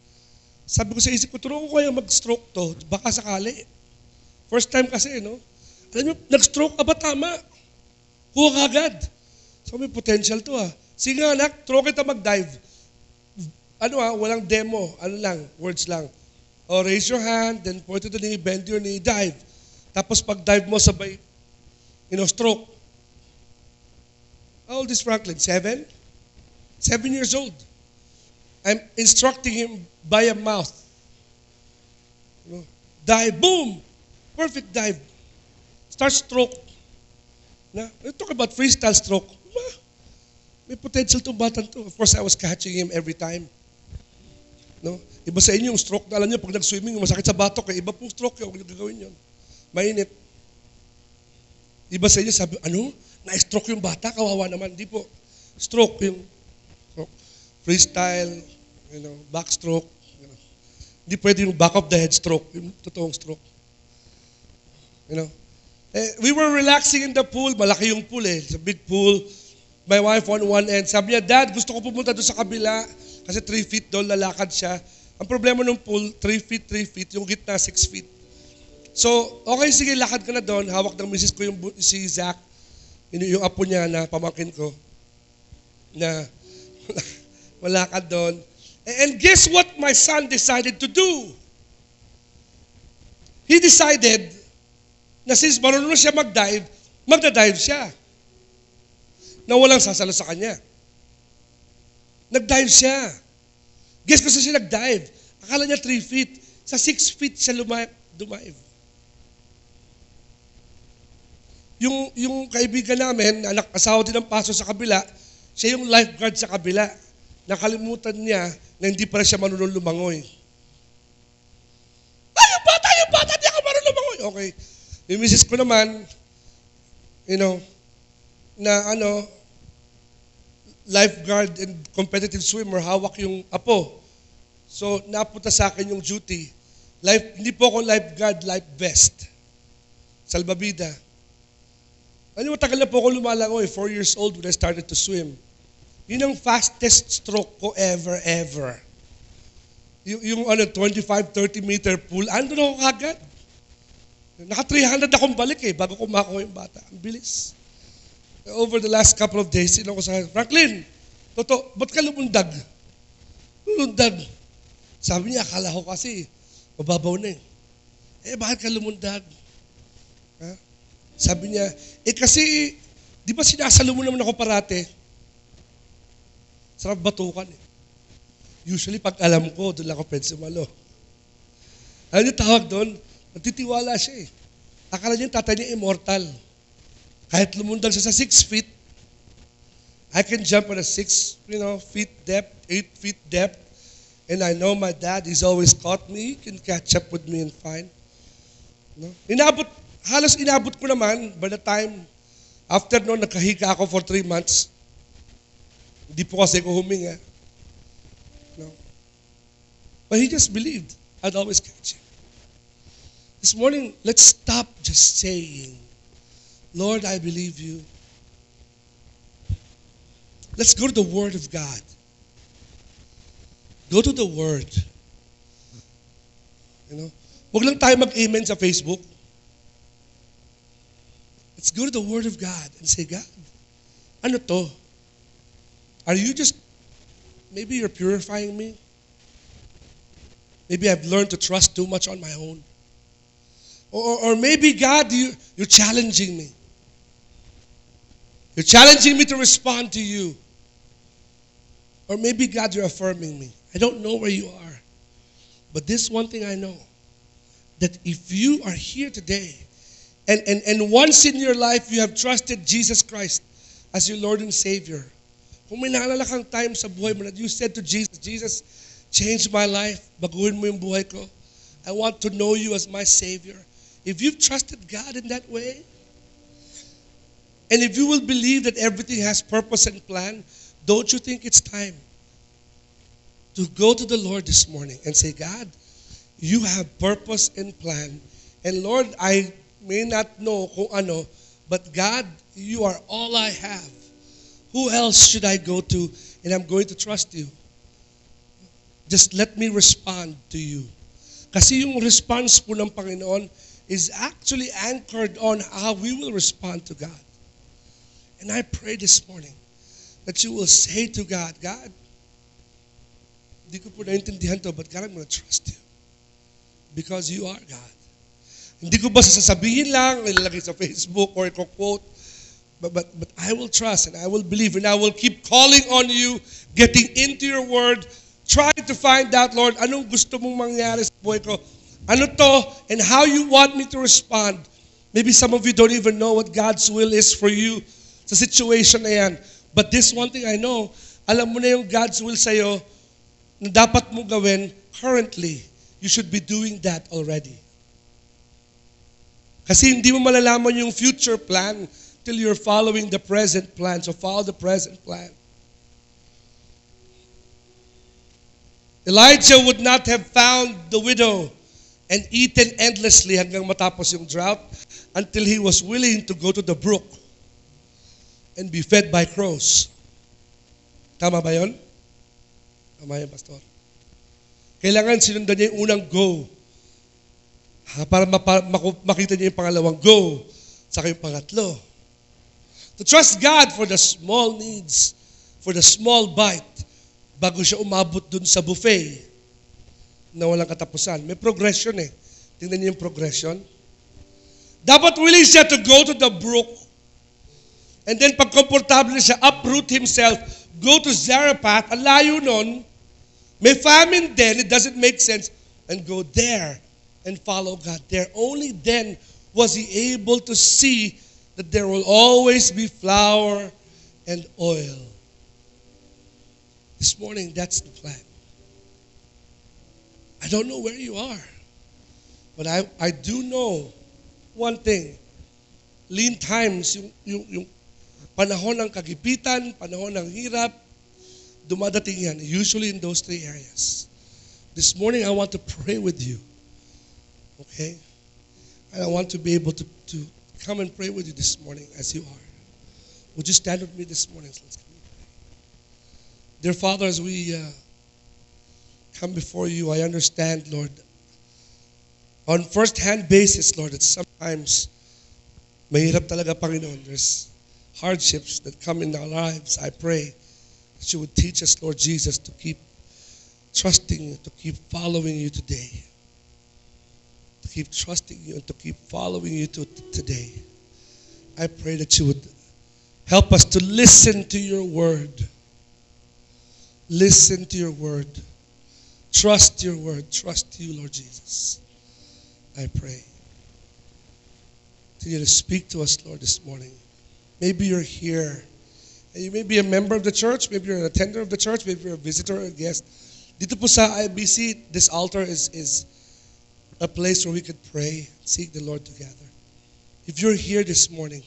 [SPEAKER 1] Sabi ko sa isip ko, turuan ko kaya mag-stroke to, baka sakali. First time kasi, no? Alam niyo, nag-stroke ka ba tama? Ka agad. So may potential to ah. Sige nga anak, throw kita mag-dive. Ano ah, walang demo. Ano lang, words lang. O raise your hand, then point to the knee, bend your knee, dive. Tapos pag dive mo sabay, you know, stroke. How old is Franklin? Seven? Seven years old. I'm instructing him by a mouth. You dive, boom! Perfect dive. Start stroke. Na, we talk about freestyle stroke. May potential to button to. Of course, I was catching him every time. No? Iba sa inyo yung stroke na alam niyo, pag nag-swimming, masakit sa batok, eh. iba pong stroke yun, huwag niyo gagawin yun. Mainit. Iba sa inyo, sabi, ano? Na-stroke yung bata, kawawa naman. Hindi po. Stroke yung stroke. freestyle, you know, backstroke. You know. Hindi pwede yung back of the head stroke, yung totoong stroke. You know? Eh, we were relaxing in the pool. Malaki yung pool eh. It's a big pool. My wife on one end. Sabi niya, Dad, gusto ko pumunta doon sa kabila. Kasi 3 feet doon, lalakad siya. Ang problema ng pool, 3 feet, 3 feet. Yung gitna, 6 feet. So, okay, sige, lakad ka na doon. Hawak ng misis ko yung si Zach. Yung, yung apo niya na pamangkin ko. Na malakad doon. And guess what my son decided to do? He decided na since marunong siya mag-dive, magda-dive siya. Na walang sasalo sa kanya. Nag-dive siya. Guess ko siya nag-dive. Akala niya 3 feet. Sa 6 feet siya luma- dumive. Yung, yung kaibigan namin, anak asawa din ng paso sa kabila, siya yung lifeguard sa kabila. Nakalimutan niya na hindi pa siya marunong lumangoy. Ay, yung bata, yung bata, di ako marunong lumangoy. Okay. Yung misis ko naman, you know, na ano, lifeguard and competitive swimmer, hawak yung apo. So, napunta sa akin yung duty. Life, hindi po ako lifeguard, life vest. Salbabida. Ano mo, tagal na po ako lumalangoy. Four years old when I started to swim. Yun ang fastest stroke ko ever, ever. Yung, yung ano, 25, 30 meter pool, ando na ako kagad. Naka 300 akong balik eh, bago ko makuha yung bata. Ang bilis. over the last couple of days, sino ko sa Franklin, totoo, ba't ka lumundag? Lumundag. Sabi niya, akala ko kasi, mababaw na eh. Eh, bakit ka lumundag? Ha? Sabi niya, eh kasi, di ba sinasalo mo naman ako parate? Sarap batukan eh. Usually, pag alam ko, doon lang ako sumalo. Ano yung tawag doon? Nagtitiwala siya eh. Akala niya tatay niya immortal. Kahit lumundag siya sa six feet, I can jump on a six, you know, feet depth, eight feet depth, and I know my dad, he's always caught me. He can catch up with me and fine. No? Inabot, halos inabot ko naman by the time, after noon, nakahiga ako for three months. Hindi po kasi ko huminga. No? But he just believed I'd always catch him. This morning, let's stop just saying, Lord, I believe you. Let's go to the Word of God. Go to the Word. You know, huwag lang tayo mag-amen sa Facebook. Let's go to the Word of God and say, God, ano to? Are you just, maybe you're purifying me? Maybe I've learned to trust too much on my own. Or, or maybe, God, you, you're challenging me. You're challenging me to respond to you. Or maybe, God, you're affirming me. I don't know where you are. But this one thing I know that if you are here today and, and, and once in your life you have trusted Jesus Christ as your Lord and Savior, kung may naalala kang time sa buhay mo that you said to Jesus, Jesus, change my life, baguhin mo yung buhay ko. I want to know you as my Savior. If you've trusted God in that way, and if you will believe that everything has purpose and plan, don't you think it's time to go to the Lord this morning and say, God, you have purpose and plan. And Lord, I may not know kung ano, but God, you are all I have. Who else should I go to? And I'm going to trust you. Just let me respond to you. Kasi yung response po ng Panginoon is actually anchored on how we will respond to God. And I pray this morning that you will say to God, God, hindi ko po naintindihan to, but God, I'm going to trust you. Because you are God. Hindi ko ba sasabihin lang, ilalagay sa Facebook or i-quote, but, but, but I will trust and I will believe and I will keep calling on you, getting into your word, trying to find out, Lord, anong gusto mong mangyari sa buhay ko ano to, and how you want me to respond. Maybe some of you don't even know what God's will is for you sa situation na yan. But this one thing I know, alam mo na yung God's will sa'yo na dapat mo gawin currently. You should be doing that already. Kasi hindi mo malalaman yung future plan till you're following the present plan. So follow the present plan. Elijah would not have found the widow and eaten endlessly hanggang matapos yung drought until he was willing to go to the brook and be fed by crows. Tama ba yon? Tama yun, Pastor. Kailangan sinundan niya yung unang go. Ha, para mapa, maku, makita niya yung pangalawang go. Saka yung pangatlo. To trust God for the small needs, for the small bite, bago siya umabot dun sa buffet na walang katapusan. May progression eh. Tingnan niyo yung progression. Dapat willing siya to go to the brook. And then pag komportable siya, uproot himself, go to Zarephath, ang layo nun, may famine then, it doesn't make sense, and go there and follow God there. Only then was he able to see that there will always be flour and oil. This morning, that's the plan. I don't know where you are. But I, I do know one thing. Lean times, yung, yung, yung panahon ng kagipitan, panahon ng hirap, dumadating yan, usually in those three areas. This morning, I want to pray with you. Okay? And I want to be able to, to come and pray with you this morning as you are. Would you stand with me this morning? Let's come pray. Dear Father, as we uh, come before you, I understand, Lord, on first-hand basis, Lord, that sometimes mahirap talaga, Panginoon. There's hardships that come in our lives, I pray that you would teach us, Lord Jesus, to keep trusting you, to keep following you today. Keep trusting you and to keep following you to today. I pray that you would help us to listen to your word. Listen to your word. Trust your word. Trust you, Lord Jesus. I pray. Continue to speak to us, Lord, this morning. Maybe you're here. And you may be a member of the church, maybe you're an attender of the church, maybe you're a visitor or a guest. Dito po sa IBC, this altar is, is a place where we could pray, seek the Lord together. If you're here this morning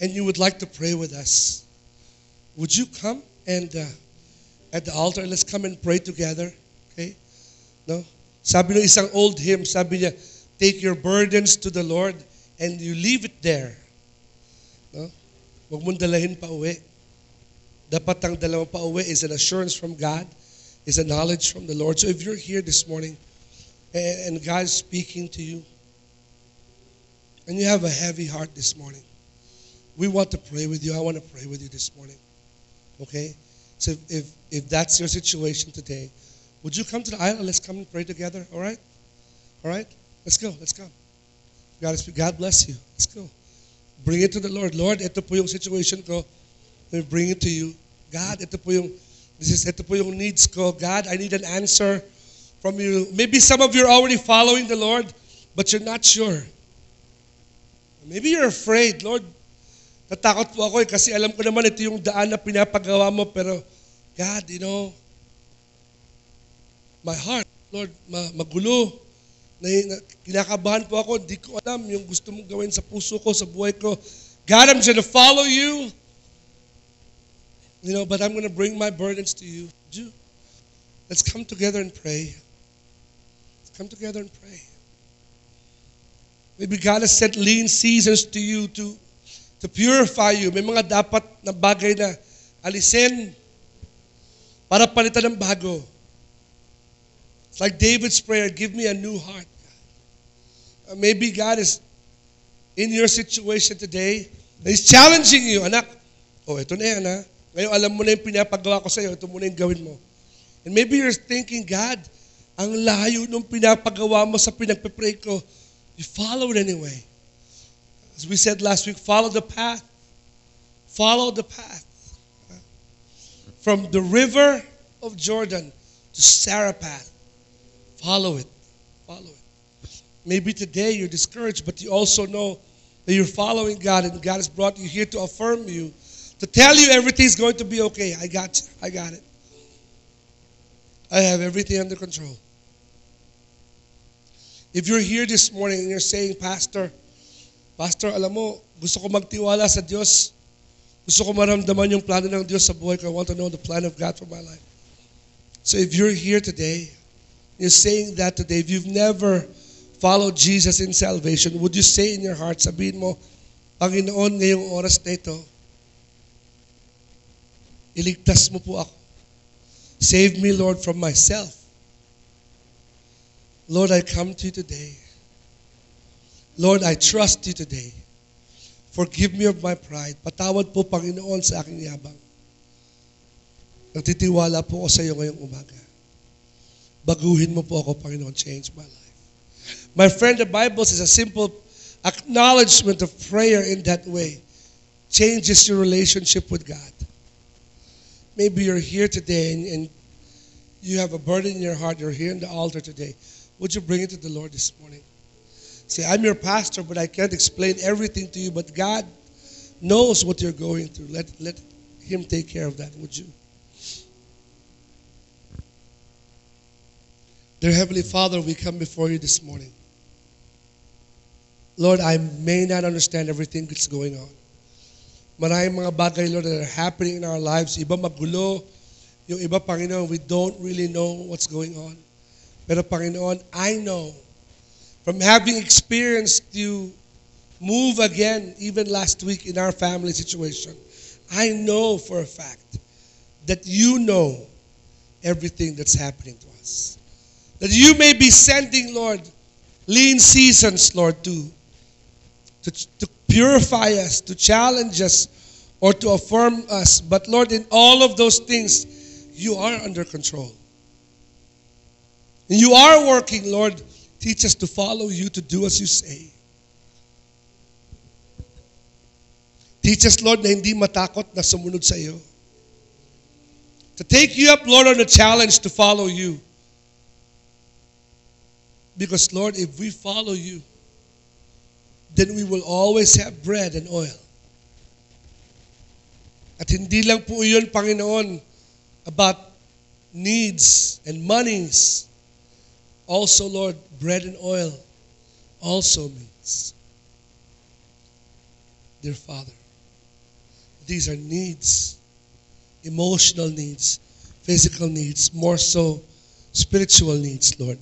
[SPEAKER 1] and you would like to pray with us, would you come and uh, at the altar, let's come and pray together. Okay? No? Sabi ng isang old hymn, sabi niya, take your burdens to the Lord and you leave it there. No? Huwag mong dalahin pa uwi. Dapat ang dalawa pa uwi is an assurance from God, is a knowledge from the Lord. So if you're here this morning and, and God speaking to you, and you have a heavy heart this morning, we want to pray with you. I want to pray with you this morning. Okay? So if, if that's your situation today, would you come to the aisle let's come and pray together? All right? All right? Let's go. Let's go. God, God bless you. Let's go. Bring it to the Lord. Lord, ito po yung situation ko. Let me bring it to you. God, ito po yung, this is, ito po yung needs ko. God, I need an answer from you. Maybe some of you are already following the Lord, but you're not sure. Maybe you're afraid. Lord, natakot po ako eh, kasi alam ko naman ito yung daan na pinapagawa mo, pero God, you know, my heart, Lord, ma- magulo. Na, na, kinakabahan po ako, hindi ko alam yung gusto mong gawin sa puso ko, sa buhay ko. God, I'm going to follow you. You know, but I'm going to bring my burdens to you. you. Let's come together and pray. Let's come together and pray. Maybe God has sent lean seasons to you to to purify you. May mga dapat na bagay na alisin para palitan ng bago. It's like David's prayer, give me a new heart. Uh, maybe God is in your situation today, He's challenging you, anak, oh, ito na yan, ha? Ngayon, alam mo na yung pinapagawa ko sa'yo, ito muna yung gawin mo. And maybe you're thinking, God, ang layo nung pinapagawa mo sa pinagpipray ko, you it anyway. As we said last week, follow the path. Follow the path. From the river of Jordan to Saraphat. Follow it. Follow it. Maybe today you're discouraged, but you also know that you're following God and God has brought you here to affirm you, to tell you everything's going to be okay. I got you. I got it. I have everything under control. If you're here this morning and you're saying, Pastor, Pastor, alam mo, gusto ko magtiwala sa Diyos. Gusto ko maramdaman yung plano ng Diyos sa buhay ko. I want to know the plan of God for my life. So if you're here today, you're saying that today, if you've never followed Jesus in salvation, would you say in your heart, sabihin mo, Panginoon, ngayong oras na ito, iligtas mo po ako. Save me, Lord, from myself. Lord, I come to you today. Lord, I trust you today. Forgive me of my pride. Patawad po, Panginoon, sa aking yabang. Nagtitiwala po ako sa iyo ngayong umaga. Baguhin mo po ako, Panginoon. Change my life. My friend, the Bible says a simple acknowledgement of prayer in that way changes your relationship with God. Maybe you're here today and, and you have a burden in your heart. You're here in the altar today. Would you bring it to the Lord this morning? Say, I'm your pastor, but I can't explain everything to you, but God knows what you're going through. Let, let Him take care of that, would you? Dear Heavenly Father, we come before you this morning. Lord, I may not understand everything that's going on. Maraming mga bagay, Lord, that are happening in our lives. Iba magulo. Yung iba, Panginoon, we don't really know what's going on. Pero Panginoon, I know from having experienced you move again, even last week in our family situation, I know for a fact that you know everything that's happening to us. That you may be sending, Lord, lean seasons, Lord, to, to, to purify us, to challenge us, or to affirm us. But Lord, in all of those things, you are under control. And you are working, Lord. Teach us to follow you, to do as you say. Teach us, Lord, na hindi matakot na sumunod sa iyo. To take you up, Lord, on a challenge to follow you. Because, Lord, if we follow you, then we will always have bread and oil. At hindi lang po yun, Panginoon, about needs and monies. Also, Lord, bread and oil also means, dear Father, these are needs, emotional needs, physical needs, more so spiritual needs, Lord.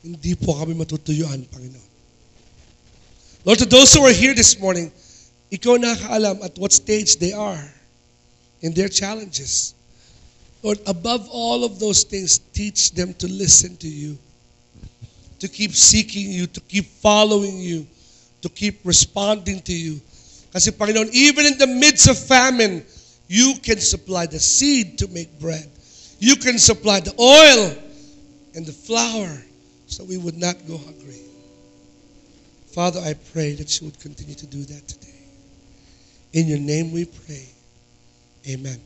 [SPEAKER 1] Hindi po kami matutuyuan, Panginoon. Lord, to those who are here this morning, ikaw nakakaalam at what stage they are in their challenges. Lord, above all of those things, teach them to listen to you, to keep seeking you, to keep following you, to keep responding to you. Kasi Panginoon, even in the midst of famine, you can supply the seed to make bread. You can supply the oil and the flour so we would not go hungry. Father, I pray that you would continue to do that today. In your name we pray. Amen.